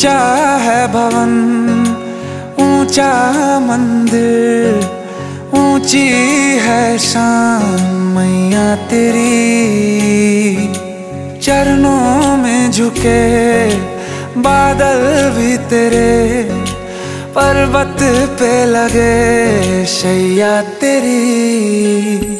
ऊँचा है भवन, ऊँचा मंदिर, ऊँची है शान मैया तेरी। चरणों में झुके बादल भी तेरे, पर्वत पे लगे शैया तेरी।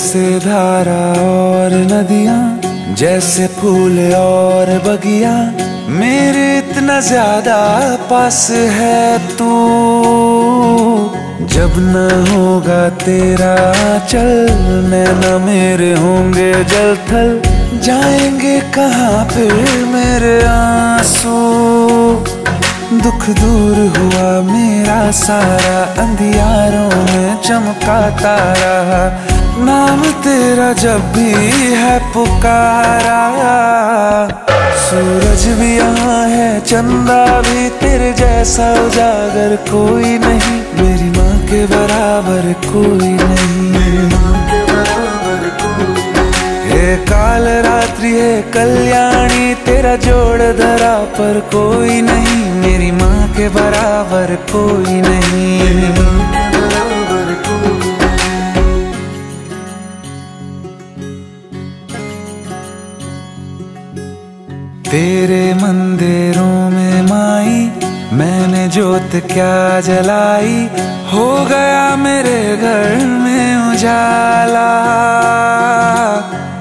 जैसे धारा और नदियाँ, जैसे फूल और बगिया, मेरे इतना ज़्यादा पास है तू। जब न होगा तेरा चल नैना मेरे होंगे जल थल, जाएँगे कहाँ फिर मेरे आँसू? दुख दूर हुआ मेरा सारा, अंधियारों में चमका तारा नाम तेरा जब भी है पुकारा। सूरज भी यहाँ है, चंदा भी तेरे जैसा उजागर कोई नहीं। मेरी माँ के बराबर कोई नहीं। माँ कोई काल रात्रि है कल्याणी, तेरा जोड़ धरा पर कोई नहीं। मेरी माँ के बराबर कोई नहीं। तेरे मंदिरों में माई, मैंने जोत क्या जलाई? हो गया मेरे घर में उजाला।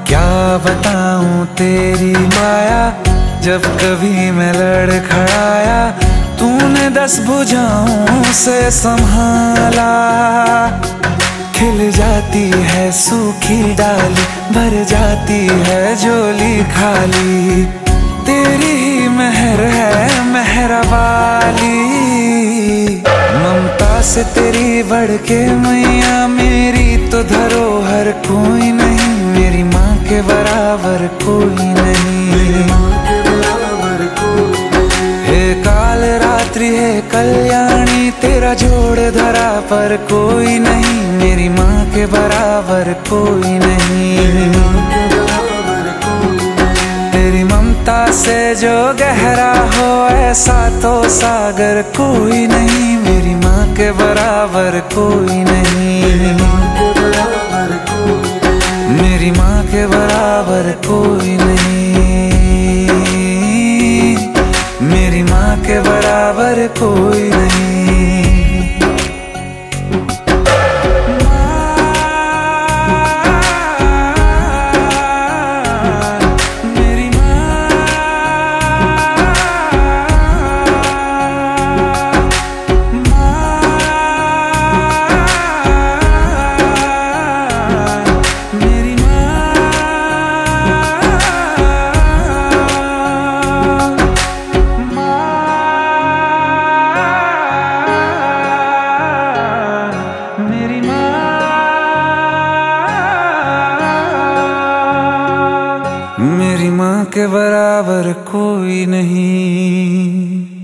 क्या बताऊँ तेरी माया, जब कभी मैं लड़ लड़खड़ाया, तूने दस भुजाओं से संभाला। खिल जाती है सूखी डाली, भर जाती है झोली खाली। तेरी ही मेहर है मेहर वाली। ममता से तेरी बढ़ के मैया मेरी तो धरोहर कोई नहीं। मेरी माँ के बराबर कोई नहीं। माँ के बराबर कोई नहीं। हे काल रात्रि है कल्याणी तेरा जोड़ धरा पर कोई नहीं। मेरी माँ के बराबर कोई नहीं। से जो गहरा हो, ऐसा तो सागर कोई नहीं। मेरी माँ के बराबर कोई नहीं। मेरी माँ के बराबर कोई नहीं। मेरी माँ के बराबर कोई नहीं। के बराबर कोई नहीं।